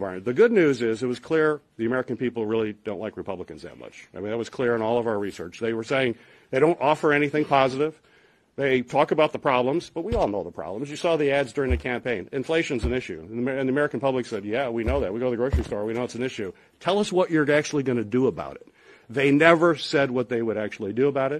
The good news is it was clear the American people really don't like Republicans that much. I mean, that was clear in all of our research. They were saying they don't offer anything positive. They talk about the problems, but we all know the problems. You saw the ads during the campaign. Inflation's an issue. And the American public said, yeah, we know that. We go to the grocery store. We know it's an issue. Tell us what you're actually going to do about it. They never said what they would actually do about it.